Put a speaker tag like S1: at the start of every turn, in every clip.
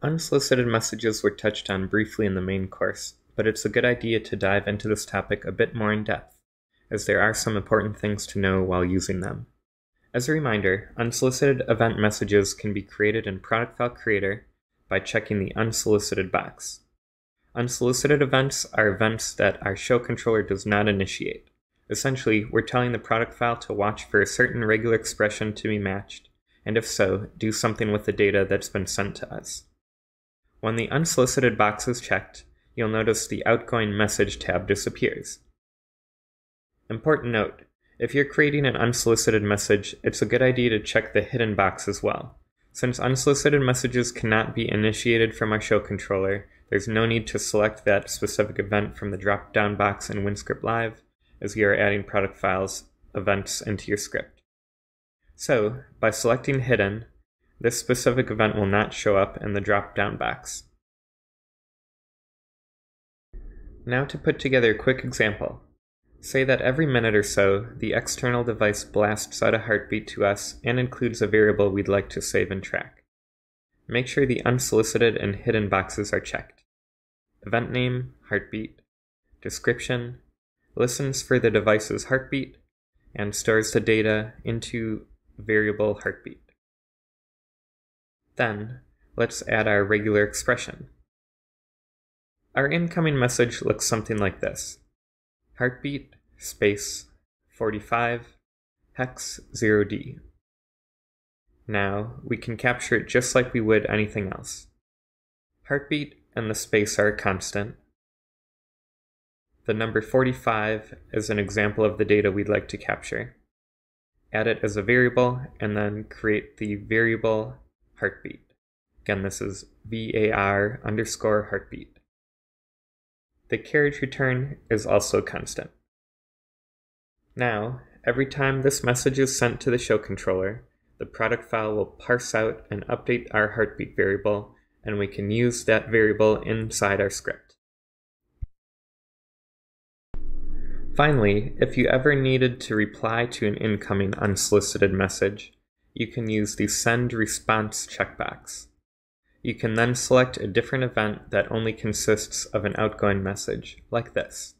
S1: Unsolicited messages were touched on briefly in the main course, but it's a good idea to dive into this topic a bit more in depth, as there are some important things to know while using them. As a reminder, unsolicited event messages can be created in Product File Creator by checking the Unsolicited box. Unsolicited events are events that our show controller does not initiate. Essentially, we're telling the product file to watch for a certain regular expression to be matched, and if so, do something with the data that's been sent to us. When the unsolicited box is checked, you'll notice the outgoing message tab disappears. Important note, if you're creating an unsolicited message, it's a good idea to check the hidden box as well. Since unsolicited messages cannot be initiated from our show controller, there's no need to select that specific event from the drop-down box in WinScript Live, as you are adding product files events into your script. So, by selecting Hidden, this specific event will not show up in the drop-down box. Now to put together a quick example. Say that every minute or so, the external device blasts out a heartbeat to us and includes a variable we'd like to save and track. Make sure the unsolicited and hidden boxes are checked. Event name, heartbeat, description, listens for the device's heartbeat, and stores the data into variable heartbeat. Then, let's add our regular expression. Our incoming message looks something like this. Heartbeat, space, 45, hex 0D. Now, we can capture it just like we would anything else. Heartbeat and the space are a constant. The number 45 is an example of the data we'd like to capture. Add it as a variable, and then create the variable heartbeat. Again, this is var underscore heartbeat. The carriage return is also constant. Now, every time this message is sent to the show controller, the product file will parse out and update our heartbeat variable, and we can use that variable inside our script. Finally, if you ever needed to reply to an incoming unsolicited message, you can use the Send Response checkbox. You can then select a different event that only consists of an outgoing message, like this.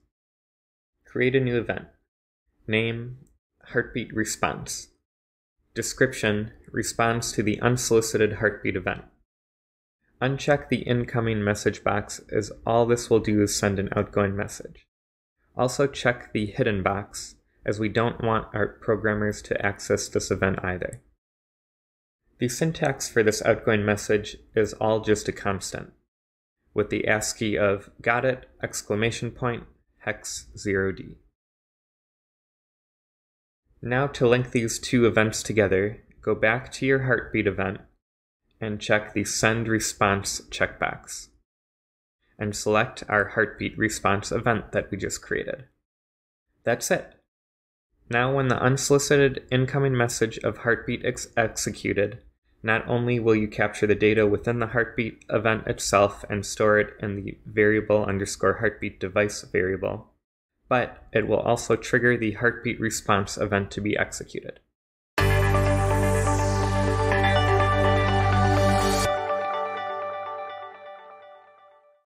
S1: Create a new event. Name, Heartbeat Response. Description, responds to the unsolicited heartbeat event. Uncheck the incoming message box as all this will do is send an outgoing message. Also check the hidden box as we don't want our programmers to access this event either. The syntax for this outgoing message is all just a constant, with the ASCII of got it, exclamation point, hex 0d. Now to link these two events together, go back to your heartbeat event and check the send response checkbox and select our heartbeat response event that we just created. That's it. Now when the unsolicited incoming message of heartbeat ex executed, not only will you capture the data within the heartbeat event itself and store it in the variable underscore heartbeat device variable, but it will also trigger the heartbeat response event to be executed.